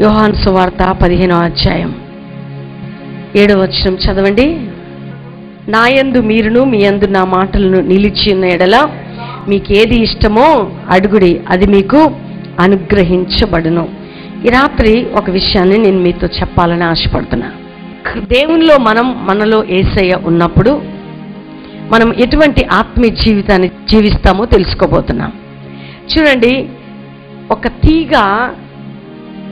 యోహాన్ సువార్త పదిహేనో అధ్యాయం. ఏడవ వచనం చదవండి. నాయందు మీరును మీ యందు నా మాటలను నిలిచి ఉన్న ఎడల మీకు ఏది ఇష్టమో అడుగుడి అది మీకు అనుగ్రహించబడును. ఈ రాత్రి ఒక విషయాన్ని నేను మీతో చెప్పాలని ఆశపడుతున్నా. దేవునిలో మనం మనలో ఏసయ్య ఉన్నప్పుడు మనం ఎటువంటి ఆత్మీయ జీవితాన్ని జీవిస్తామో తెలుసుకోబోతున్నాం. చూడండి ఒక తీగ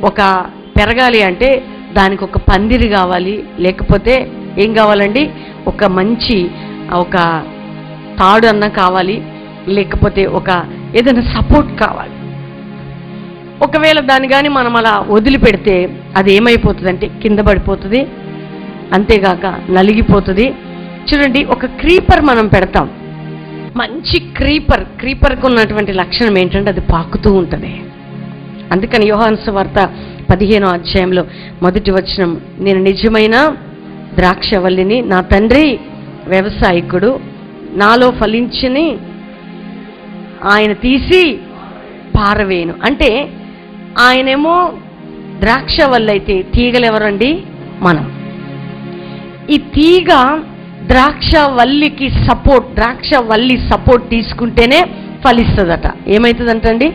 ఒక పెరగాలి అంటే దానికి ఒక పందిరి కావాలి లేకపోతే ఏం కావాలండి? ఒక మంచి ఒక తాడు అన్న కావాలి లేకపోతే ఒక ఏదైనా సపోర్ట్ కావాలి. ఒకవేళ దాన్ని కానీ మనం అలా వదిలిపెడితే అది ఏమైపోతుందంటే కింద పడిపోతుంది అంతేగాక నలిగిపోతుంది. చూడండి ఒక క్రీపర్ మనం పెడతాం. మంచి క్రీపర్ క్రీపర్కి ఉన్నటువంటి లక్షణం ఏంటంటే అది పాకుతూ ఉంటుంది. అందుకని యోహాన్స్ వార్త పదిహేనో అధ్యాయంలో మొదటి వచనం నేను నిజమైన ద్రాక్షవల్లిని నా తండ్రి వ్యవసాయకుడు నాలో ఫలించని ఆయన తీసి పారవేయను. అంటే ఆయనేమో ద్రాక్ష వల్ల తీగలు ఎవరండి మనం. ఈ తీగ ద్రాక్ష వల్లికి సపోర్ట్ ద్రాక్ష వల్లి సపోర్ట్ తీసుకుంటేనే ఫలిస్తుందట. ఏమవుతుందంటండి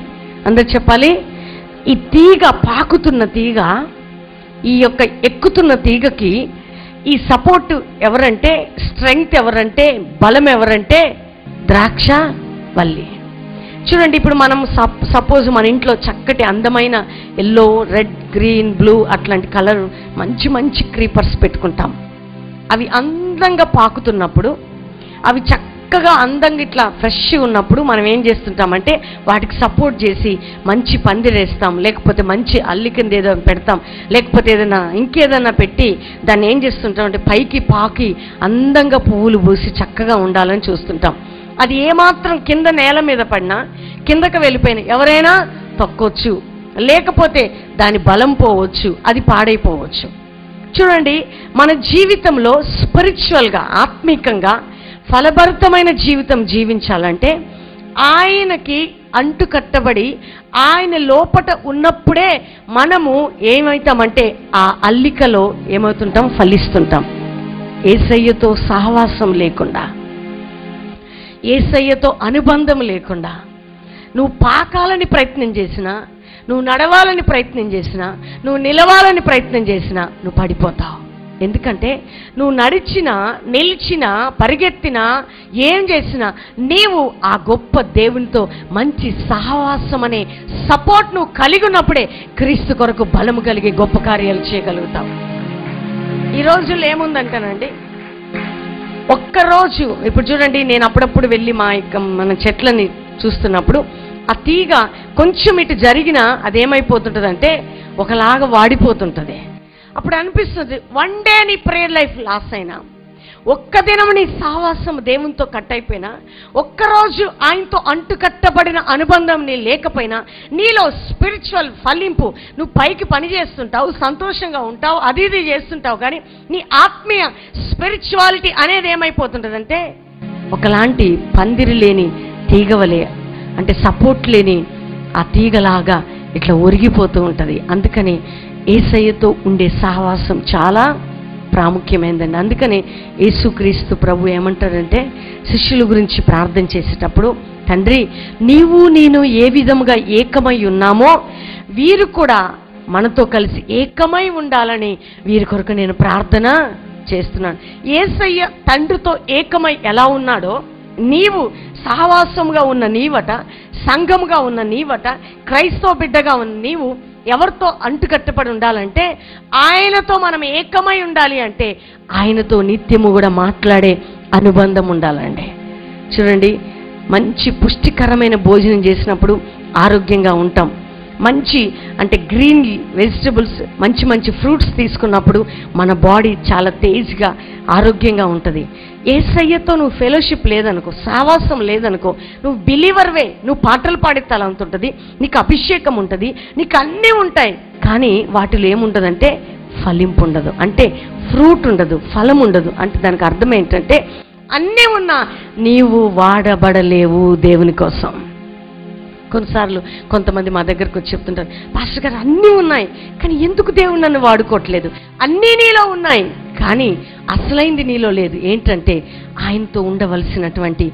అందరు చెప్పాలి? ఈ తీగ పాకుతున్న తీగ ఈ యొక్క ఎక్కుతున్న తీగకి ఈ సపోర్ట్ ఎవరంటే స్ట్రెంగ్త్ ఎవరంటే బలం ఎవరంటే ద్రాక్ష వల్లి. చూడండి ఇప్పుడు మనం సపోజ్ మన ఇంట్లో చక్కటి అందమైన ఎల్లో రెడ్ గ్రీన్ బ్లూ అట్లాంటి కలర్ మంచి మంచి క్రీపర్స్ పెట్టుకుంటాం. అవి అందంగా పాకుతున్నప్పుడు అవి చక్క చక్కగా అందంగా ఇట్లా ఫ్రెష్ ఉన్నప్పుడు మనం ఏం చేస్తుంటామంటే వాటికి సపోర్ట్ చేసి మంచి పందిరేస్తాం లేకపోతే మంచి అల్లికింద ఏదో పెడతాం లేకపోతే ఏదైనా ఇంకేదైనా పెట్టి దాన్ని ఏం చేస్తుంటామంటే పైకి పాకి అందంగా పువ్వులు పూసి చక్కగా ఉండాలని చూస్తుంటాం. అది ఏమాత్రం కింద నేల మీద పడినా కిందకి వెళ్ళిపోయిన ఎవరైనా తొక్కొచ్చు లేకపోతే దాని బలం పోవచ్చు అది పాడైపోవచ్చు. చూడండి మన జీవితంలో స్పిరిచువల్గా ఆత్మీకంగా ఫలభరితమైన జీవితం జీవించాలంటే ఆయనకి అంటుకట్టబడి ఆయన లోపట ఉన్నప్పుడే మనము ఏమవుతామంటే ఆ అల్లికలో ఏమవుతుంటాం? ఫలిస్తుంటాం. ఏసయ్యతో సహవాసం లేకుండా ఏసయ్యతో అనుబంధం లేకుండా నువ్వు పాకాలని ప్రయత్నం చేసినా నువ్వు నడవాలని ప్రయత్నం చేసినా నువ్వు నిలవాలని ప్రయత్నం చేసినా నువ్వు పడిపోతావు. ఎందుకంటే నువ్వు నడిచినా నిలిచినా పరిగెత్తినా ఏం చేసినా నీవు ఆ గొప్ప దేవునితో మంచి సహవాసం అనే సపోర్ట్ నువ్వు కలిగి ఉన్నప్పుడే క్రీస్తు కొరకు బలము కలిగి గొప్ప కార్యాలు చేయగలుగుతావు. ఈ రోజుల్లో ఏముందంటానండి ఒక్కరోజు ఇప్పుడు చూడండి నేను అప్పుడప్పుడు వెళ్ళి మా యొక్క మన చెట్లని చూస్తున్నప్పుడు ఆ తీగ కొంచెం ఇటు జరిగినా అదేమైపోతుంటుందంటే ఒకలాగా వాడిపోతుంటుంది. అప్పుడు అనిపిస్తుంది వన్ డే నీ ప్రేయర్ లైఫ్ లాస్ అయినా ఒక్క దినం నీ సావాసం దేవునితో కట్ అయిపోయినా ఒక్కరోజు ఆయనతో అంటుకట్టబడిన అనుబంధం నీ లేకపోయినా నీలో స్పిరిచువల్ ఫలింపు నువ్వు పైకి పని చేస్తుంటావు సంతోషంగా ఉంటావు అది ఇది చేస్తుంటావు కానీ నీ ఆత్మీయ స్పిరిచువాలిటీ అనేది ఏమైపోతుంటుందంటే ఒకలాంటి పందిరి లేని తీగవలే అంటే సపోర్ట్ లేని ఆ తీగలాగా ఇట్లా ఒరిగిపోతూ ఉంటుంది. అందుకని ఏసయ్యతో ఉండే సహవాసం చాలా ప్రాముఖ్యమైనదండి అందుకనే యేసుక్రీస్తు ప్రభు ఏమంటారంటే శిష్యుల గురించి ప్రార్థన చేసేటప్పుడు తండ్రి నీవు నేను ఏ విధముగా ఏకమై ఉన్నామో వీరు కూడా మనతో కలిసి ఏకమై ఉండాలని వీరి కొరకు నేను ప్రార్థన చేస్తున్నాను. ఏసయ్య తండ్రితో ఏకమై ఎలా ఉన్నాడో నీవు సహవాసంగా ఉన్న నీవట సంఘముగా ఉన్న నీవట క్రైస్తవ బిడ్డగా ఉన్న నీవు ఎవరితో అంటుకట్టబడి ఉండాలంటే ఆయనతో మనం ఏకమై ఉండాలి అంటే ఆయనతో నిత్యము కూడా మాట్లాడే అనుబంధం ఉండాలండి. చూడండి మంచి పుష్టికరమైన భోజనం చేసినప్పుడు ఆరోగ్యంగా ఉంటాం. మంచి అంటే గ్రీన్ వెజిటబుల్స్ మంచి మంచి ఫ్రూట్స్ తీసుకున్నప్పుడు మన బాడీ చాలా తేజ్గా ఆరోగ్యంగా ఉంటుంది. ఏసయ్యతో నువ్వు ఫెలోషిప్ లేదనుకో సావాసం లేదనుకో నువ్వు బిలీవర్వే నువ్వు పాటలు పాడే తలంత ఉంటుంది నీకు అభిషేకం ఉంటుంది నీకు అన్నీ ఉంటాయి. కానీ వాటిలో ఏముండదంటే ఫలింపు ఉండదు. అంటే ఫ్రూట్ ఉండదు ఫలం ఉండదు. అంటే దానికి అర్థం ఏంటంటే అన్నీ ఉన్నా నీవు వాడబడలేవు దేవుని కోసం. కొన్నిసార్లు కొంతమంది మా దగ్గరకు వచ్చి చెప్తుంటారు పాస్టర్ గారు అన్నీ ఉన్నాయి కానీ ఎందుకు దేవుడు నన్ను వాడుకోవట్లేదు? అన్నీ నీలో ఉన్నాయి కానీ అసలైంది నీలో లేదు. ఏంటంటే ఆయనతో ఉండవలసినటువంటి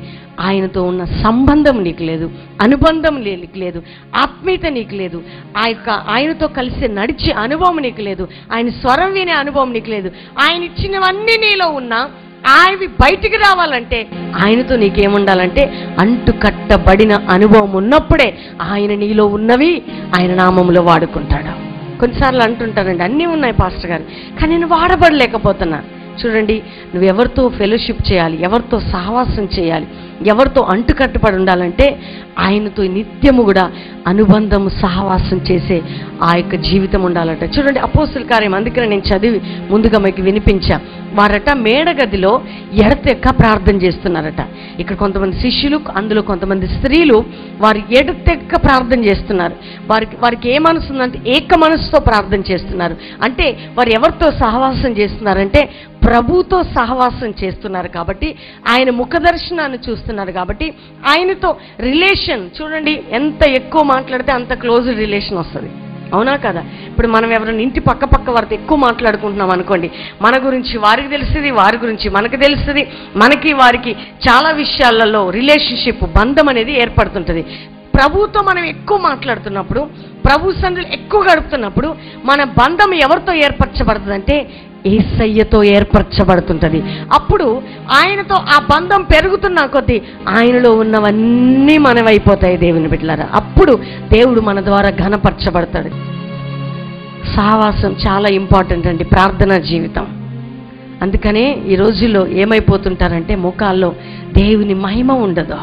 ఆయనతో ఉన్న సంబంధం నీకు లేదు అనుబంధం నీకు లేదు ఆత్మీయత నీకు లేదు ఆ యొక్క ఆయనతో కలిసి నడిచే అనుభవం నీకు లేదు ఆయన స్వరం వినే అనుభవం నీకు లేదు ఆయన ఇచ్చినవన్నీ నీలో ఉన్నా ఆయనవి బయటికి రావాలంటే ఆయనతో నీకేముండాలంటే అంటుకట్టబడిన అనుభవం ఉన్నప్పుడే ఆయన నీలో ఉన్నవి ఆయన నామములో వాడుకుంటాడు. కొన్నిసార్లు అంటుంటారండి అన్నీ ఉన్నాయి పాస్టర్ గారు కానీ నేను వాడబడలేకపోతున్నా. చూడండి నువ్వు ఎవరితో ఫెలోషిప్ చేయాలి ఎవరితో సహవాసం చేయాలి ఎవరితో అంటుకట్టుపడి ఉండాలంటే ఆయనతో నిత్యము కూడా అనుబంధం సహవాసం చేసే ఆ యొక్క జీవితం ఉండాలట. చూడండి అపోస్తుల కార్యం అందుకనే నేను చదివి ముందుగా మీకు వినిపించా. వారట మేడగదిలో ఎడతెక్క ప్రార్థన చేస్తున్నారట. ఇక్కడ కొంతమంది శిష్యులు అందులో కొంతమంది స్త్రీలు వారు ఎడతెక్క ప్రార్థన చేస్తున్నారు. వారికి వారికి ఏ మనసు ఉందంటే ఏక మనసుతో ప్రార్థన చేస్తున్నారు. అంటే వారు ఎవరితో సహవాసం చేస్తున్నారంటే ప్రభుతో సహవాసం చేస్తున్నారు కాబట్టి ఆయన ముఖ దర్శనాన్ని చేస్తున్నారు కాబట్టి ఆయనతో రిలేషన్ చూడండి ఎంత ఎక్కువ మాట్లాడితే అంత క్లోజ్ రిలేషన్ వస్తుంది. అవునా కదా? ఇప్పుడు మనం ఎవరైనా ఇంటి పక్క పక్క వారితో ఎక్కువ మాట్లాడుకుంటున్నాం అనుకోండి మన గురించి వారికి తెలుస్తుంది వారి గురించి మనకు తెలుస్తుంది మనకి వారికి చాలా విషయాలలో రిలేషన్షిప్ బంధం అనేది ఏర్పడుతుంటుంది. ప్రభుతో మనం ఎక్కువ మాట్లాడుతున్నప్పుడు ప్రభు సన్నిధిలో ఎక్కువ గడుపుతున్నప్పుడు మన బంధం ఎవరితో ఏర్పరచబడుతుందంటే ఏసయ్యతో ఏర్పరచబడుతుంటది. అప్పుడు ఆయనతో ఆ బంధం పెరుగుతున్న కొద్దీ ఆయనలో ఉన్నవన్నీ మనవైపోతాయి దేవుని బిడ్డలారా. అప్పుడు దేవుడు మన ద్వారా ఘనపరచబడతాడు. సహవాసం చాలా ఇంపార్టెంట్ అండి ప్రార్థనా జీవితం. అందుకనే ఈ రోజుల్లో ఏమైపోతుంటారంటే ముఖాల్లో దేవుని మహిమ ఉండదు.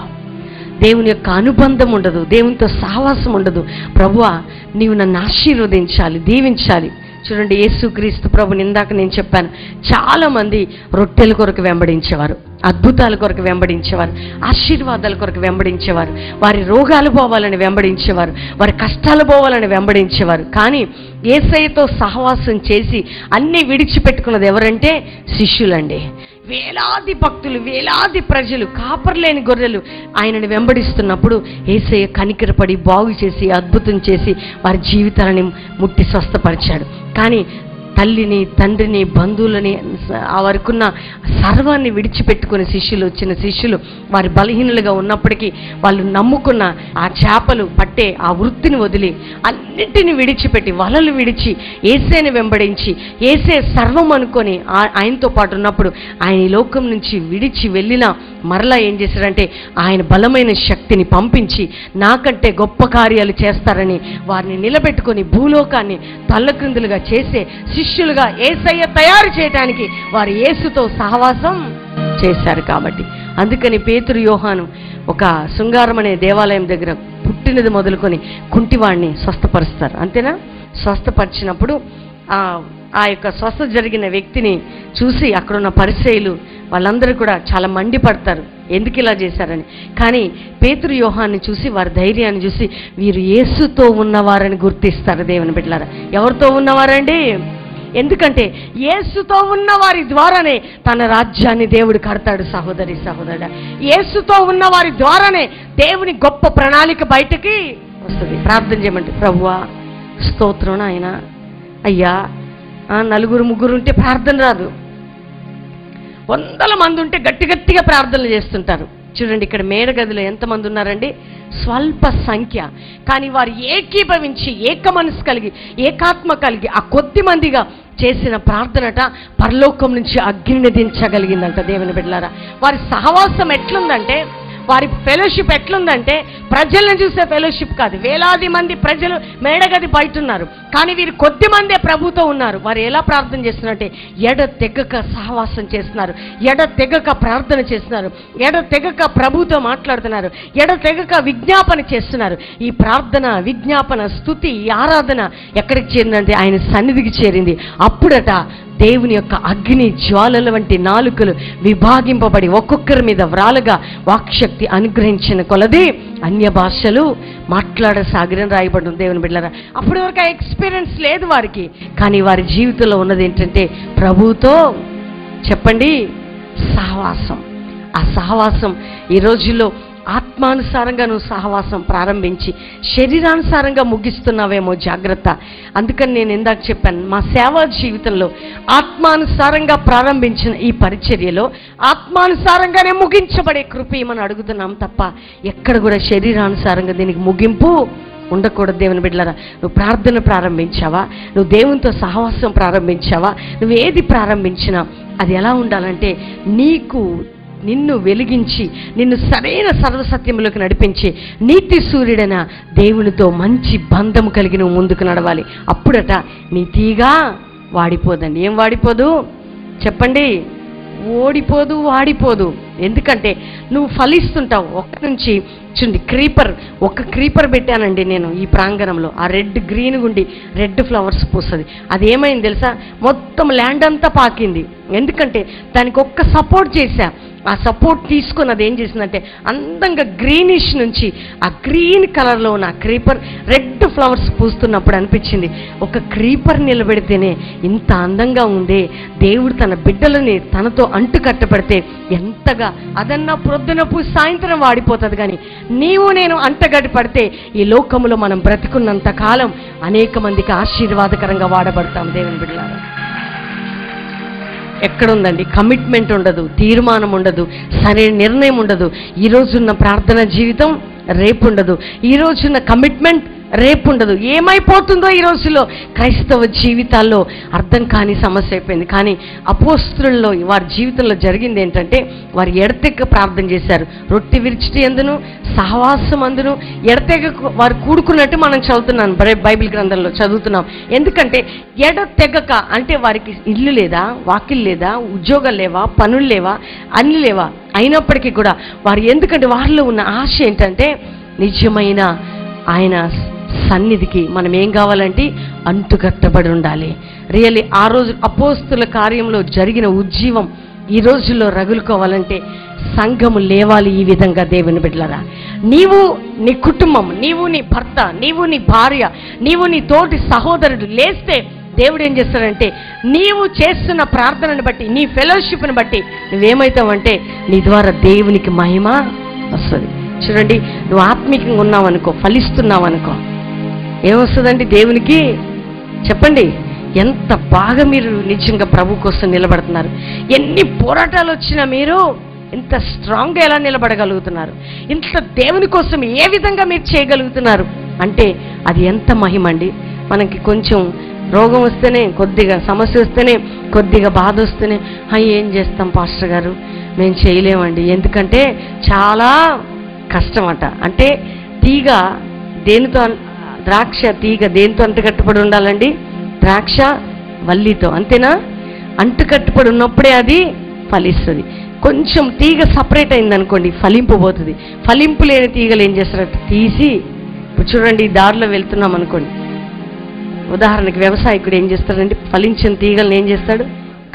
దేవుని యొక్క అనుబంధం ఉండదు. దేవునితో సహవాసం ఉండదు. ప్రభువా నీవు నన్ను ఆశీర్వదించాలి దీవించాలి. చూడండి యేసుక్రీస్తు ప్రభుని ఇందాక నేను చెప్పాను. చాలామంది రొట్టెల కొరకు వెంబడించేవారు అద్భుతాల కొరకు వెంబడించేవారు ఆశీర్వాదాల కొరకు వెంబడించేవారు వారి రోగాలు పోవాలని వెంబడించేవారు వారి కష్టాలు పోవాలని వెంబడించేవారు. కానీ ఏసైతో సహవాసం చేసి అన్నీ విడిచిపెట్టుకున్నది ఎవరంటే శిష్యులండి. వేలాది భక్తులు వేలాది ప్రజలు కాపర్లేని గొర్రెలు ఆయనని వెంబడిస్తున్నప్పుడు ఏసయ్య కనికరపడి బాగు చేసి అద్భుతం చేసి వారి జీవితాలని ముట్టి స్వస్థపరిచాడు. కానీ తల్లిని తండ్రిని బంధువులని ఆ వరకున్న సర్వాన్ని విడిచిపెట్టుకుని శిష్యులు వచ్చిన శిష్యులు వారి బలహీనులుగా ఉన్నప్పటికీ వాళ్ళు నమ్ముకున్న ఆ చేపలు పట్టే ఆ వృత్తిని వదిలి అన్నిటిని విడిచిపెట్టి వలలు విడిచి ఏసేని వెంబడించి ఏసే సర్వం అనుకొని ఆయనతో పాటు ఉన్నప్పుడు ఆయన ఈ లోకం నుంచి విడిచి వెళ్ళిన మరలా ఏం చేశారంటే ఆయన బలమైన శక్తిని పంపించి నాకంటే గొప్ప కార్యాలు చేస్తారని వారిని నిలబెట్టుకొని భూలోకాన్ని తల్లక్రిందులుగా చేసే శిష్యులుగా ఏసయ్య తయారు చేయడానికి వారు యేసుతో సహవాసం చేశారు కాబట్టి. అందుకని పేతురు యోహాను ఒక శృంగారం అనే దేవాలయం దగ్గర పుట్టినది మొదలుకొని కుంటివాడిని స్వస్థపరుస్తారు. అంతేనా? స్వస్థపరిచినప్పుడు ఆ ఆ యొక్క స్వస్థ జరిగిన వ్యక్తిని చూసి అక్కడున్న పరిచయులు వాళ్ళందరూ కూడా చాలా మండిపడతారు. ఎందుకు ఇలా చేశారని? కానీ పేతురు యోహాన్ని చూసి వారి ధైర్యాన్ని చూసి వీరు యేసుతో ఉన్నవారని గుర్తిస్తారు దేవుని బిడ్డలారా. ఎవరితో ఉన్నవారండి? ఎందుకంటే యేసుతో ఉన్న వారి ద్వారానే తన రాజ్యాన్ని దేవుడు కడతాడు సహోదరి సహోదరుడ. యేసుతో ఉన్న వారి ద్వారానే దేవుని గొప్ప ప్రణాళిక బయటకి వస్తుంది. ప్రార్థన చేయమంటే ప్రభువా స్తోత్రం ఆయన అయ్యా నలుగురు ముగ్గురు ఉంటే ప్రార్థన రాదు. వందల మంది ఉంటే గట్టి గట్టిగా ప్రార్థనలు చేస్తుంటారు. చూడండి ఇక్కడ మేడగదిలో ఎంతమంది ఉన్నారండి? స్వల్ప సంఖ్య. కానీ వారు ఏకీభవించి ఏక మనసు కలిగి ఏకాత్మ కలిగి ఆ కొద్ది మందిగా చేసిన ప్రార్థనట పరలోకం నుంచి అగ్నిని దించగలిగిందంట దేవుని బిడ్డలారా. వారి సహవాసం ఎట్లుందంటే వారి ఫెలోషిప్ ఎట్లుందంటే ప్రజలను చూసే ఫెలోషిప్ కాదు. వేలాది మంది ప్రజలు మేడగది బయట ఉన్నారు కానీ వీరు కొద్ది మందే ప్రభుతో ఉన్నారు. వారు ఎలా ప్రార్థన చేస్తున్నారంటే ఎడ తెగక సహవాసం చేస్తున్నారు. ఎడ తెగక ప్రార్థన చేస్తున్నారు. ఎడ తెగక ప్రభుతో మాట్లాడుతున్నారు. ఎడ తెగక విజ్ఞాపన చేస్తున్నారు. ఈ ప్రార్థన విజ్ఞాపన స్థుతి ఆరాధన ఎక్కడికి చేరిందంటే ఆయన సన్నిధికి చేరింది. అప్పుడట దేవుని యొక్క అగ్ని జ్వాలల వంటి నాలుకలు విభాగింపబడి ఒక్కొక్కరి మీద వ్రాలుగా వాక్శక్తి అనుగ్రహించిన కొలది అన్య భాషలు మాట్లాడసాగిరని రాయబడి ఉంది దేవుని బిడ్డలారా అప్పటి వరకు ఆ ఎక్స్పీరియన్స్ లేదు వారికి. కానీ వారి జీవితంలో ఉన్నది ఏంటంటే ప్రభుతో చెప్పండి సహవాసం ఆ సహవాసం ఈ రోజుల్లో ఆత్మానుసారంగా నువ్వు సహవాసం ప్రారంభించి శరీరానుసారంగా ముగిస్తున్నావేమో జాగ్రత్త. అందుకని నేను ఇందాక చెప్పాను మా సేవా జీవితంలో ఆత్మానుసారంగా ప్రారంభించిన ఈ పరిచర్యలో ఆత్మానుసారంగానే ముగించబడే కృపి ఏమని అడుగుతున్నాం తప్ప ఎక్కడ కూడా శరీరానుసారంగా దీనికి ముగింపు ఉండకూడదు దేవుని బిడ్డలరా. నువ్వు ప్రార్థన ప్రారంభించావా? నువ్వు దేవునితో సహవాసం ప్రారంభించావా? నువ్వు ఏది ప్రారంభించినా అది ఎలా ఉండాలంటే నీకు నిన్ను వెలిగించి నిన్ను సరైన సర్వసత్యంలోకి నడిపించి నీతి సూర్యుడైన దేవునితో మంచి బంధం కలిగి నువ్వు ముందుకు నడవాలి. అప్పుడట నీతిగా వాడిపోదండి. ఏం వాడిపోదు? చెప్పండి. ఓడిపోదు వాడిపోదు. ఎందుకంటే నువ్వు ఫలిస్తుంటావు. ఒక్క నుంచి చూడండి క్రీపర్ ఒక క్రీపర్ పెట్టానండి నేను ఈ ప్రాంగణంలో. ఆ రెడ్ గ్రీన్ గుండి రెడ్ ఫ్లవర్స్ పూస్తుంది. అది ఏమైంది తెలుసా? మొత్తం ల్యాండ్ అంతా పాకింది. ఎందుకంటే దానికి ఒక్క సపోర్ట్ చేశా. ఆ సపోర్ట్ తీసుకొని అది ఏం చేసిందంటే అందంగా గ్రీనిష్ నుంచి ఆ గ్రీన్ కలర్లో ఉన్న క్రీపర్ రెడ్ ఫ్లవర్స్ పూస్తున్నప్పుడు అనిపించింది. ఒక క్రీపర్ నిలబెడితేనే ఇంత అందంగా ఉందే. దేవుడు తన బిడ్డలని తనతో అంటు కట్టబడితే ఎంతగా అదన్నా ప్రొద్దున సాయంత్రం వాడిపోతుంది కానీ నీవు నేను అంతగడి పడితే ఈ లోకములో మనం బ్రతికున్నంత కాలం అనేక మందికి ఆశీర్వాదకరంగా వాడబడతాం దేవుని బిడ్డలారా. ఎక్కడుందండి? కమిట్మెంట్ ఉండదు తీర్మానం ఉండదు సరైన నిర్ణయం ఉండదు. ఈ రోజున్న ప్రార్థన జీవితం రేపు ఉండదు. ఈ రోజున్న కమిట్మెంట్ రేపు ఉండదు ఏమైపోతుందో ఈ రోజుల్లో క్రైస్తవ జీవితాల్లో అర్థం కాని సమస్య అయిపోయింది. కానీ అపోస్తుల్లో వారి జీవితంలో జరిగింది ఏంటంటే వారు ఎడతెక్క ప్రార్థన చేశారు. రొట్టె విరిచిటి ఎందును? సహవాసం అందును? ఎడతెగ వారు కూడుకున్నట్టు మనం చదువుతున్నాం. బైబిల్ గ్రంథంలో చదువుతున్నాం. ఎందుకంటే ఎడతెగక అంటే వారికి ఇల్లు లేదా వాకిల్ లేదా ఉద్యోగం లేవా పనులు లేవా అన్ని లేవా? అయినప్పటికీ కూడా వారు ఎందుకంటే వారిలో ఉన్న ఆశ ఏంటంటే నిజమైన ఆయన సన్నిధికి మనం ఏం కావాలంటే అంటుకట్టబడి ఉండాలి. రియల్లీ ఆ రోజు అపోస్తుల కార్యంలో జరిగిన ఉజ్జీవం ఈ రోజుల్లో రగులుకోవాలంటే సంఘము లేవాలి ఈ విధంగా దేవుని బిడ్డలరా. నీవు నీ కుటుంబం నీవు నీ భర్త నీవు నీ భార్య నీవు నీ తోటి సహోదరుడు లేస్తే దేవుడు ఏం చేస్తాడంటే నీవు చేస్తున్న ప్రార్థనను బట్టి నీ ఫెలోషిప్ని బట్టి నువ్వేమవుతావంటే నీ ద్వారా దేవునికి మహిమ వస్తుంది. చూడండి నువ్వు ఆత్మీకంగా ఉన్నావనుకో ఫలిస్తున్నావనుకో ఏమొస్తుందండి దేవునికి చెప్పండి ఎంత బాగా మీరు నిజంగా ప్రభు కోసం నిలబడుతున్నారు. ఎన్ని పోరాటాలు వచ్చినా మీరు ఇంత స్ట్రాంగ్గా ఎలా నిలబడగలుగుతున్నారు? ఇంత దేవుని కోసం ఏ విధంగా మీరు చేయగలుగుతున్నారు? అంటే అది ఎంత మహిమండి మనకి కొంచెం రోగం వస్తేనే కొద్దిగా సమస్య వస్తేనే కొద్దిగా బాధ వస్తేనే "అయ్య, ఏం చేస్తాం పాస్టర్ గారు? మేము చేయలేమండి. ఎందుకంటే చాలా కష్టమట అంటే తీగ దేనితో ద్రాక్ష తీగ దేనితో అంటుకట్టుబడి ఉండాలండి? ద్రాక్ష వల్లితో అంతేనా? అంటుకట్టుబడి ఉన్నప్పుడే అది ఫలిస్తుంది. కొంచెం తీగ సపరేట్ అయిందనుకోండి ఫలింపు పోతుంది. ఫలింపు లేని తీగలు ఏం చేస్తారు? తీసి ఇప్పుడు చూడండి దారిలో వెళ్తున్నాం అనుకోండి. ఉదాహరణకి వ్యవసాయకుడు ఏం చేస్తాడంటే ఫలించిన తీగలను ఏం చేస్తాడు?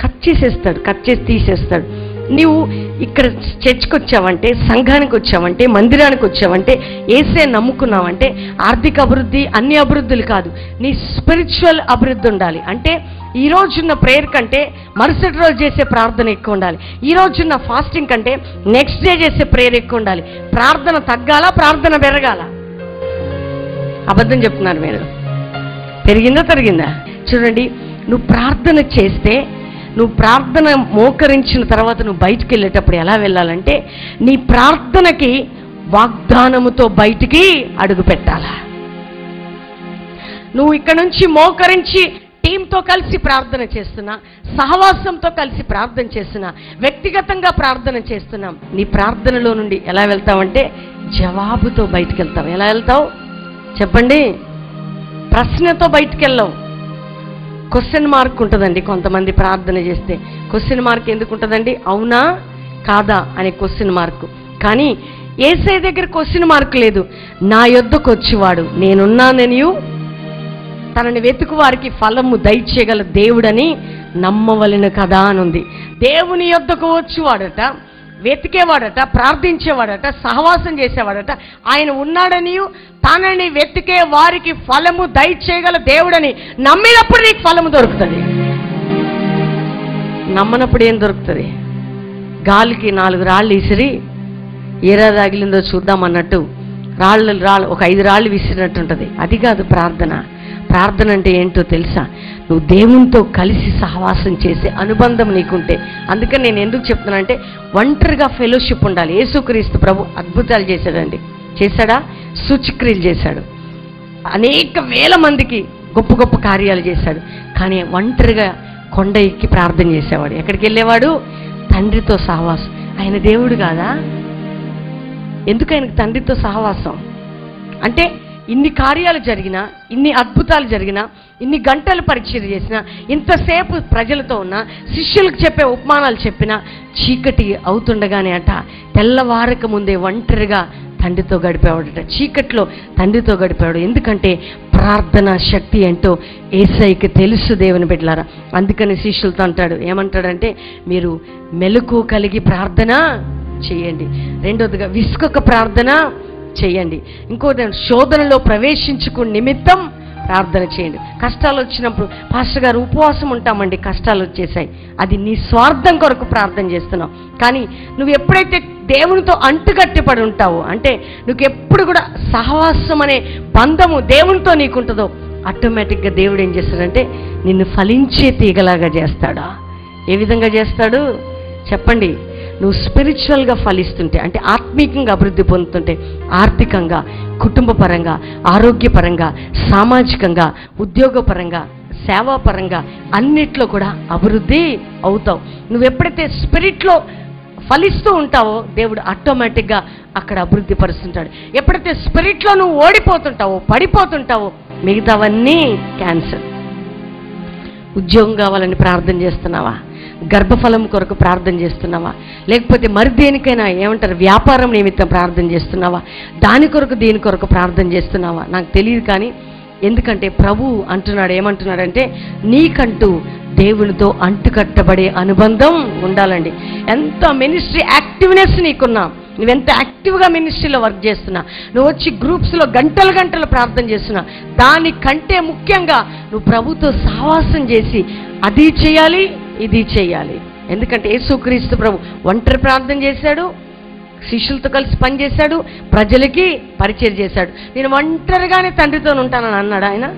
కట్ చేసేస్తాడు కట్ చేసి తీసేస్తాడు. నీవు ఇక్కడ చర్చ్కి వచ్చావంటే సంఘానికి వచ్చావంటే మందిరానికి వచ్చావంటే ఏసే నమ్ముకున్నావంటే ఆర్థిక అభివృద్ధి అన్ని అభివృద్ధులు కాదు. నీ స్పిరిచువల్ అభివృద్ధి ఉండాలి. అంటే ఈ రోజున్న ప్రేయర్ కంటే మరుసటి రోజు చేసే ప్రార్థన ఎక్కువ ఉండాలి. ఈ రోజున్న ఫాస్టింగ్ కంటే నెక్స్ట్ డే చేసే ప్రేయర్ ఎక్కువ ఉండాలి. ప్రార్థన తగ్గాల ప్రార్థన పెరగాల? అబద్ధం చెప్తున్నారు మీరు. పెరిగిందా తరిగిందా చూడండి నువ్వు ప్రార్థన చేస్తే నువ్వు ప్రార్థన మోకరించిన తర్వాత నువ్వు బయటికి వెళ్ళేటప్పుడు ఎలా వెళ్ళాలంటే నీ ప్రార్థనకి వాగ్దానముతో బయటికి అడుగు పెట్టాలా? నువ్వు ఇక్కడ నుంచి మోకరించి టీంతో కలిసి ప్రార్థన చేస్తున్నా సహవాసంతో కలిసి ప్రార్థన చేస్తున్నా వ్యక్తిగతంగా ప్రార్థన చేస్తున్నాం నీ ప్రార్థనలో నుండి ఎలా వెళ్తావంటే జవాబుతో బయటికి వెళ్తావు ఎలా వెళ్తావు? చెప్పండి. ప్రశ్నతో బయటికి వెళ్ళవు క్వశ్చన్ మార్క్ ఉంటుందండి కొంతమంది ప్రార్థన చేస్తే. క్వశ్చన్ మార్క్ ఎందుకు ఉంటుందండి? అవునా? కాదా? అనే క్వశ్చన్ మార్క్ కానీ ఏసై దగ్గర క్వశ్చన్ మార్క్ లేదు. నా యొద్దకు వచ్చేవాడు. నేనున్నానని తనని వెతుకు వారికి ఫలము దయచేయగల దేవుడని నమ్మవలను కదా అని ఉంది. దేవుని యొద్దకు వచ్చేవాడట. వెతికేవాడట ప్రార్థించేవాడట సహవాసం చేసేవాడట. ఆయన ఉన్నాడని తనని వెతికే వారికి ఫలము దయచేయగల దేవుడని నమ్మినప్పుడు నీకు ఫలము దొరుకుతుంది. నమ్మనప్పుడు ఏం దొరుకుతుంది? గాలికి నాలుగు రాళ్ళు విసిరి ఏరా తగిలిందో చూద్దాం అన్నట్టు రాళ్ళు రాళ్ళు ఒక ఐదు రాళ్ళు విసిరినట్టుంటది. అది కాదు ప్రార్థన. ప్రార్థన అంటే ఏంటో తెలుసా? నువ్వు దేవునితో కలిసి సహవాసం చేసే అనుబంధం నీకుంటే. అందుకని నేను ఎందుకు చెప్తున్నానంటే ఒంటరిగా ఫెలోషిప్ ఉండాలి. యేసుక్రీస్తు ప్రభు అద్భుతాలు చేశాడండి. చేశాడా? సూచిక్రియలు చేశాడు. అనేక వేల మందికి గొప్ప గొప్ప కార్యాలు చేశాడు. కానీ ఒంటరిగా కొండ ఎక్కి ప్రార్థన చేసేవాడు. ఎక్కడికి వెళ్ళేవాడు? తండ్రితో సహవాసం. ఆయన దేవుడు కాదా? ఎందుకు ఆయనకు తండ్రితో సహవాసం? అంటే ఇన్ని కార్యాలు జరిగినా ఇన్ని అద్భుతాలు జరిగినా ఇన్ని గంటలు పరిచయం చేసినా ఇంతసేపు ప్రజలతో ఉన్న శిష్యులకు చెప్పే ఉపమానాలు చెప్పినా చీకటి అవుతుండగానే అట తెల్లవారక ముందే ఒంటరిగా తండ్రితో గడిపేవాడట. చీకట్లో తండ్రితో గడిపేవాడు. ఎందుకంటే ప్రార్థన శక్తి ఏంటో ఏసైకి తెలుసు దేవుని బిడ్డలారా. అందుకని శిష్యులతో అంటాడు. ఏమంటాడంటే మీరు మెలకు కలిగి ప్రార్థన చేయండి. రెండోదిగా విసుకొక ప్రార్థన చేయండి. ఇంకోటి శోధనలో ప్రవేశించుకు నిమిత్తం ప్రార్థన చేయండి. కష్టాలు వచ్చినప్పుడు పాస్టర్ గారు ఉపవాసం ఉంటామండి కష్టాలు వచ్చేసాయి. అది నీ స్వార్థం కొరకు ప్రార్థన చేస్తున్నావు కానీ నువ్వు ఎప్పుడైతే దేవునితో అంటుకట్టిపడి ఉంటావో అంటే నువ్వు ఎప్పుడు కూడా సహవాసం అనే బంధము దేవునితో నీకుంటుందో ఆటోమేటిక్గా దేవుడు ఏం చేస్తాడంటే నిన్ను ఫలించే తీగలాగా చేస్తాడా? ఏ విధంగా చేస్తాడు? చెప్పండి. నువ్వు స్పిరిచువల్గా ఫలిస్తుంటే అంటే ఆత్మీకంగా అభివృద్ధి పొందుతుంటే ఆర్థికంగా కుటుంబపరంగా ఆరోగ్యపరంగా సామాజికంగా ఉద్యోగపరంగా సేవాపరంగా అన్నిట్లో కూడా అభివృద్ధి అవుతావు. నువ్వు ఎప్పుడైతే స్పిరిట్లో ఫలిస్తూ ఉంటావో దేవుడు ఆటోమేటిక్గా అక్కడ అభివృద్ధి పరుస్తుంటాడు. ఎప్పుడైతే స్పిరిట్లో నువ్వు ఓడిపోతుంటావో పడిపోతుంటావో మిగతావన్నీ క్యాన్సర్ ఉద్యోగం కావాలని ప్రార్థన చేస్తున్నావా? గర్భఫలం కొరకు ప్రార్థన చేస్తున్నావా? లేకపోతే మరి దేనికైనా ఏమంటారు వ్యాపారం నిమిత్తం ప్రార్థన చేస్తున్నావా? దాని కొరకు దీని కొరకు ప్రార్థన చేస్తున్నావా? నాకు తెలియదు కానీ ఎందుకంటే ప్రభు అంటున్నాడు ఏమంటున్నాడంటే నీకంటూ దేవునితో అంటుకట్టబడే అనుబంధం ఉండాలండి. ఎంత మినిస్ట్రీ యాక్టివ్నెస్ నీకున్నా నువ్వెంత యాక్టివ్గా మినిస్ట్రీలో వర్క్ చేస్తున్నా నువ్వు వచ్చి గ్రూప్స్లో గంటలు గంటలు ప్రార్థన చేస్తున్నా దానికంటే ముఖ్యంగా నువ్వు ప్రభుతో సహవాసం చేసి అది చేయాలి ఇది చేయాలి. ఎందుకంటే యేసుక్రీస్తు ప్రభు ఒంటరి ప్రార్థన చేశాడు శిష్యులతో కలిసి పనిచేశాడు ప్రజలకి పరిచయం చేశాడు. నేను ఒంటరిగానే తండ్రితో ఉంటానని అన్నాడు ఆయన.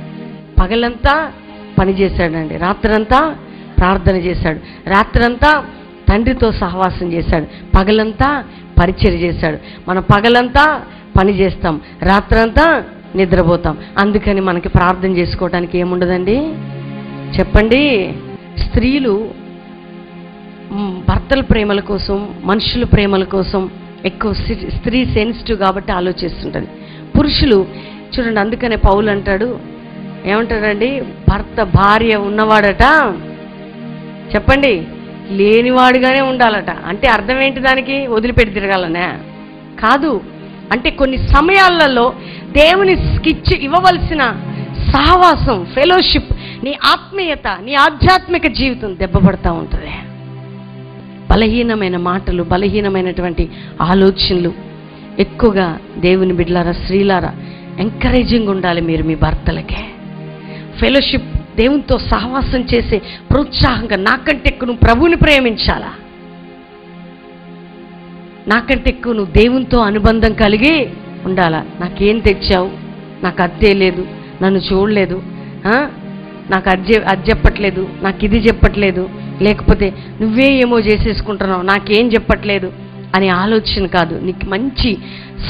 పగలంతా పనిచేశాడండి రాత్రంతా ప్రార్థన చేశాడు. రాత్రంతా తండ్రితో సహవాసం చేశాడు. పగలంతా పరిచయం చేశాడు. మనం పగలంతా పని చేస్తాం. రాత్రంతా నిద్రపోతాం. అందుకని మనకి ప్రార్థన చేసుకోవడానికి ఏముండదండి? చెప్పండి. స్త్రీలు భర్తల ప్రేమల కోసం మనుషుల ప్రేమల కోసం ఎక్కువ స్త్రీ- స్త్రీ సెన్సిటివ్ కాబట్టి ఆలోచిస్తుంటుంది. పురుషులు చూడండి అందుకనే పౌలు అంటాడు ఏమంటాడండి? భర్త భార్య ఉన్నవాడట చెప్పండి లేనివాడుగానే ఉండాలట. అంటే అర్థం ఏంటి దానికి? వదిలిపెట్టి తిరగాలనే. కాదు అంటే కొన్ని సమయాలలో దేవుని స్కిచ్ ఇవ్వవలసిన సహవాసం ఫెలోషిప్ నీ ఆత్మీయత నీ ఆధ్యాత్మిక జీవితం దెబ్బపడతా ఉంటుంది. బలహీనమైన మాటలు బలహీనమైనటువంటి ఆలోచనలు ఎక్కువగా దేవుని బిడ్లారా స్త్రీలారా ఎంకరేజింగ్ ఉండాలి మీరు మీ భర్తలకే. ఫెలోషిప్ దేవునితో సహవాసం చేసే ప్రోత్సాహంగా నాకంటే ఎక్కువ నువ్వు ప్రభువుని ప్రేమించాలా? నాకంటే ఎక్కువ నువ్వు దేవునితో అనుబంధం కలిగి ఉండాలా? నాకేం తెచ్చావు? నాకు అద్దే లేదు. నన్ను చూడలేదు. నాకు అది అది చెప్పట్లేదు. నాకు ఇది చెప్పట్లేదు. లేకపోతే నువ్వే ఏమో చేసేసుకుంటున్నావు. నాకేం చెప్పట్లేదు. అనే ఆలోచన కాదు. నీకు మంచి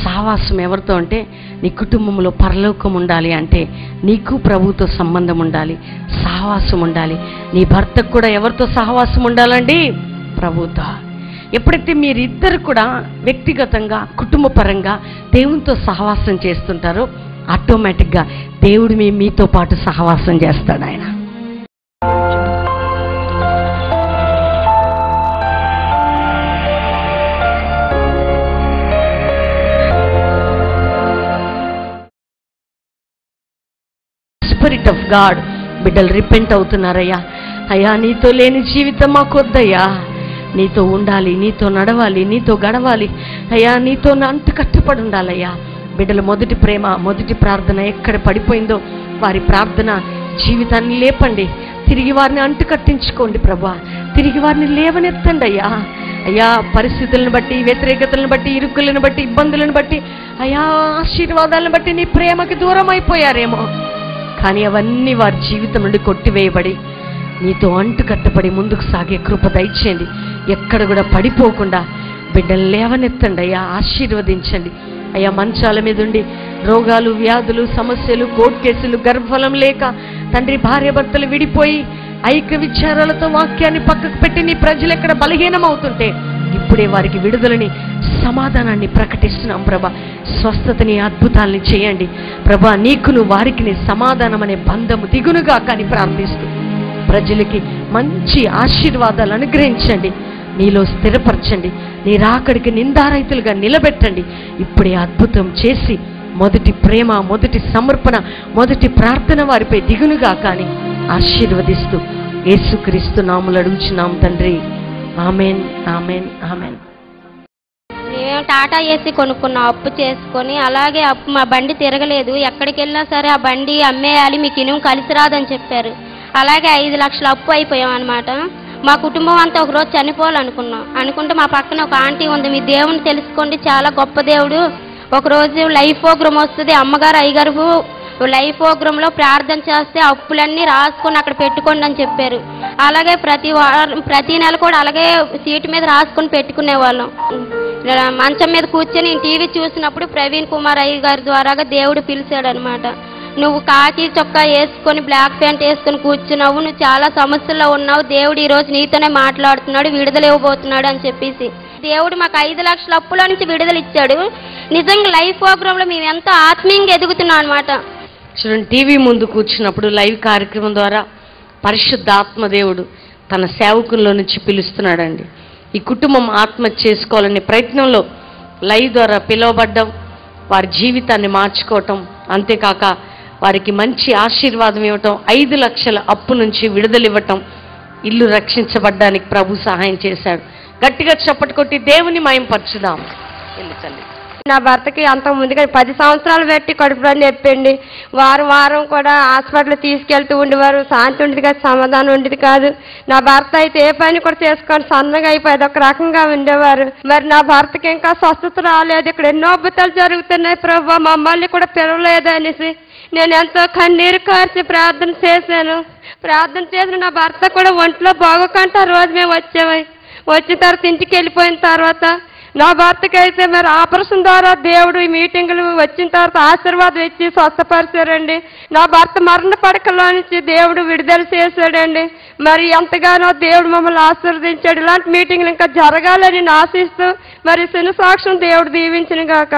సావాసం ఎవరితో అంటే నీ కుటుంబంలో పరలోకం ఉండాలి అంటే నీకు ప్రభుతో సంబంధం ఉండాలి. సహవాసం ఉండాలి. నీ భర్తకు కూడా ఎవరితో సహవాసం ఉండాలండి? ప్రభుతో. ఎప్పుడైతే మీరిద్దరు కూడా వ్యక్తిగతంగా కుటుంబపరంగా దేవునితో సహవాసం చేస్తుంటారో ఆటోమేటిక్గా దేవుడు మీ మీతో పాటు సహవాసం చేస్తాడు ఆయన. స్పిరిట్ ఆఫ్ గాడ్ బిడ్డలు రిపెంట్ అవుతున్నారయ్యా. అయ్యా నీతో లేని జీవితం మాకొద్దయ్యా. నీతో ఉండాలి నీతో నడవాలి నీతో గడవాలి. అయ్యా నీతో అంత కష్టపడి ఉండాలయ్యా. బిడ్డల మొదటి ప్రేమ మొదటి ప్రార్థన ఎక్కడ పడిపోయిందో వారి ప్రార్థన జీవితాన్ని లేపండి. తిరిగి వారిని అంటు కట్టించుకోండి ప్రభా. తిరిగి వారిని లేవనెత్తండి అయ్యా. అయ్యా పరిస్థితులను బట్టి వ్యతిరేకతలను బట్టి ఇరుకులను బట్టి ఇబ్బందులను బట్టి అయ్యా ఆశీర్వాదాలను బట్టి నీ ప్రేమకి దూరం అయిపోయారేమో. కానీ అవన్నీ వారి జీవితం నుండి కొట్టివేయబడి నీతో అంటు కట్టబడి ముందుకు సాగే కృప దయచేయండి. ఎక్కడ కూడా పడిపోకుండా బిడ్డలు లేవనెత్తండి అయ్యా ఆశీర్వదించండి. అయ్యా మంచాల మీద ఉండి రోగాలు వ్యాధులు సమస్యలు కోర్టు కేసులు గర్భఫలం లేక తండ్రి భార్యభర్తలు విడిపోయి ఐక్య విచారాలతో వాక్యాన్ని పక్కకు పెట్టి నీ ప్రజలు ఎక్కడ బలహీనం అవుతుంటే ఇప్పుడే వారికి విడుదలని సమాధానాన్ని ప్రకటిస్తున్నాం ప్రభా. స్వస్థతని అద్భుతాల్ని చేయండి. ప్రభా నీకును వారికి నీ సమాధానం అనే బంధము దిగునుగా కానీ ప్రార్థిస్తూ ప్రజలకి మంచి ఆశీర్వాదాలు అనుగ్రహించండి. నీలో స్థిరపరచండి. నీ రాకడికి నిందారైతులుగా నిలబెట్టండి. ఇప్పుడే అద్భుతం చేసి మొదటి ప్రేమ మొదటి సమర్పణ మొదటి ప్రార్థన వారిపై దిగునుగా కానీ ఆశీర్వదిస్తూ యేసుక్రీస్తు నాములు అడుగుచున్నాం తండ్రి. Amen amen amen. మేము టాటా ఏసీ కొనుక్కున్నాం అప్పు చేసుకొని అలాగే అప్పు మా బండి తిరగలేదు. ఎక్కడికి వెళ్ళినా సరే ఆ బండి అమ్మేయాలి మీకు ఇనుము కలిసి రాదని చెప్పారు. అలాగే ఐదు లక్షల అప్పు అయిపోయాం అనమాట మా కుటుంబం అంతా ఒకరోజు చనిపోవాలనుకున్నాం. అనుకుంటే మా పక్కన ఒక ఆంటీ ఉంది. మీ దేవుని తెలుసుకోండి. చాలా గొప్ప దేవుడు. ఒకరోజు లైఫ్ ప్రోగ్రామ్ వస్తుంది. అమ్మగారు అయ్యగారు లైఫ్ ప్రోగ్రాంలో ప్రార్థన చేస్తే అప్పులన్నీ రాసుకొని అక్కడ పెట్టుకోండి అని చెప్పారు. అలాగే ప్రతి వారం ప్రతి నెల కూడా అలాగే సీటు మీద రాసుకొని పెట్టుకునేవాళ్ళం. వాళ్ళం మంచం మీద కూర్చొని టీవీ చూసినప్పుడు ప్రవీణ్ కుమార్ అయ్య గారి ద్వారాగా దేవుడు పిలిచాడు అనమాట నువ్వు కాకి చొక్కా వేసుకొని బ్లాక్ ప్యాంట్ వేసుకొని కూర్చున్నావు నువ్వు చాలా సమస్యల్లో ఉన్నావు దేవుడు ఈ రోజు నీతోనే మాట్లాడుతున్నాడు విడుదల ఇవ్వబోతున్నాడు అని చెప్పేసి. దేవుడు మాకు ఐదు లక్షల అప్పుల నుంచి విడుదల ఇచ్చాడు. నిజంగా లైవ్ ప్రోగ్రాంలో మేము ఎంతో ఆత్మీయంగా ఎదుగుతున్నాం అనమాట చూడండి టీవీ ముందు కూర్చున్నప్పుడు లైవ్ కార్యక్రమం ద్వారా పరిశుద్ధాత్మ దేవుడు తన సేవకుల్లో నుంచి పిలుస్తున్నాడండి. ఈ కుటుంబం ఆత్మహత్య చేసుకోవాలనే ప్రయత్నంలో లైవ్ ద్వారా పిలువబడ్డం వారి జీవితాన్ని మార్చుకోవటం అంతేకాక వారికి మంచి ఆశీర్వాదం ఇవ్వటం ఐదు లక్షల అప్పు నుంచి విడుదలివ్వటం ఇల్లు రక్షించబడ్డానికి ప్రభు సహాయం చేశాడు. గట్టిగా చప్పటి కొట్టి దేవుని మయంపరచుదాం వెళ్ళి నా భర్తకి అంత ముందుగా పది సంవత్సరాలు పెట్టి కడుపులో నొప్పండి వారం వారం కూడా హాస్పిటల్ తీసుకెళ్తూ ఉండేవారు. శాంతి ఉండేది కాదు సమాధానం ఉండేది కాదు. నా భర్త అయితే ఏ పని కూడా చేసుకొని సన్నగా అయిపోయేది. ఒక రకంగా ఉండేవారు. మరి నా భర్తకి ఇంకా స్వస్థత రాలేదు. ఇక్కడ ఎన్నో అద్భుతాలు జరుగుతున్నాయి ప్రభు. మమ్మల్ని కూడా పిలవలేదు అనేసి నేను ఎంతో కన్నీరు కార్చి ప్రార్థన చేశాను. ప్రార్థన చేసిన నా భర్త కూడా ఒంట్లో బాగోకంటే ఆ రోజు మేము వచ్చాము. వచ్చిన తర్వాత ఇంటికి వెళ్ళిపోయిన తర్వాత నా భర్తకి అయితే మరి ఆపరేషన్ ద్వారా దేవుడు ఈ మీటింగులు వచ్చిన తర్వాత ఆశీర్వాదం ఇచ్చి స్వస్థపరిచారండి. నా భర్త మరణ పడకలో నుంచి దేవుడు విడుదల చేశాడండి. మరి ఎంతగానో దేవుడు మమ్మల్ని ఆశీర్వదించాడు. ఇలాంటి మీటింగ్లు ఇంకా జరగాలని ఆశిస్తూ మరి శని సాక్ష్యం దేవుడు దీవించిన గాక.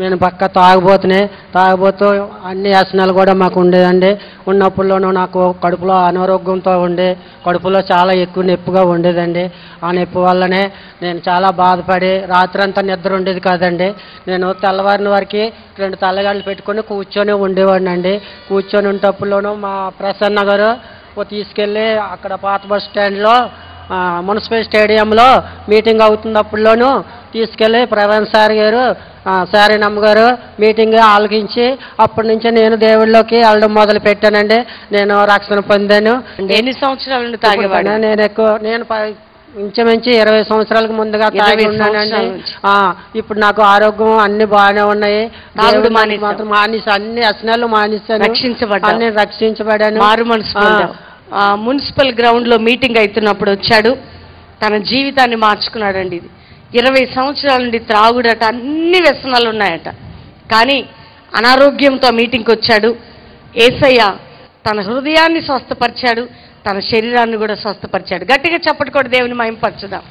నేను పక్క తాగబోతునే తాగబోతూ అన్ని వ్యసనాలు కూడా మాకు ఉండేదండి. ఉన్నప్పుడులోనూ నాకు కడుపులో అనారోగ్యంతో ఉండే కడుపులో చాలా ఎక్కువ నొప్పిగా ఉండేదండి. ఆ నొప్పి వల్లనే నేను చాలా బాధపడి రాత్రంతా నిద్ర ఉండేది కాదండి. నేను తెల్లవారిన వరకు రెండు తల్లగాళ్ళు పెట్టుకొని కూర్చొని ఉండేవాడిని అండి కూర్చొని ఉంటప్పుడులోనూ మా ప్రసన్న గారు తీసుకెళ్ళి అక్కడ పాత బస్ స్టాండ్లో మున్సిపల్ స్టేడియంలో మీటింగ్ అవుతున్నప్పుడులోనూ తీసుకెళ్ళి ప్రవీణ్ సార్ గారు ఆ, సారీనమ్మ గారు మీటింగ్ ఆలకించి అప్పటి నుంచి నేను దేవుళ్ళలోకి వెళ్ళడం మొదలు పెట్టానండి నేను రక్షణ పొందాను. ఎన్ని సంవత్సరాల తాగేవాడు? నేను ఎక్కువ నేను ఇంచుమించు ఇరవై సంవత్సరాలకు ముందుగా తాగి ఉన్నానండి. ఇప్పుడు నాకు ఆరోగ్యం అన్ని బాగానే ఉన్నాయి. దేవుడు. మాత్రం మానేసి అన్ని వ్యసనాలు మానేశాను. అన్ని రక్షించబడాను మున్సిపల్ గ్రౌండ్లో మీటింగ్ అవుతున్నప్పుడు వచ్చాడు. తన జీవితాన్ని మార్చుకున్నాడండి ఇది. ఇరవై సంవత్సరాల నుండి త్రాగుడట అన్ని వ్యసనాలు ఉన్నాయట. కానీ అనారోగ్యంతో మీటింగ్కి వచ్చాడు. ఏసయ్య తన హృదయాన్ని స్వస్థపరిచాడు తన శరీరాన్ని కూడా స్వస్థపరిచాడు. గట్టిగా చప్పటి కూడా దేవుని మయంపరచుదాం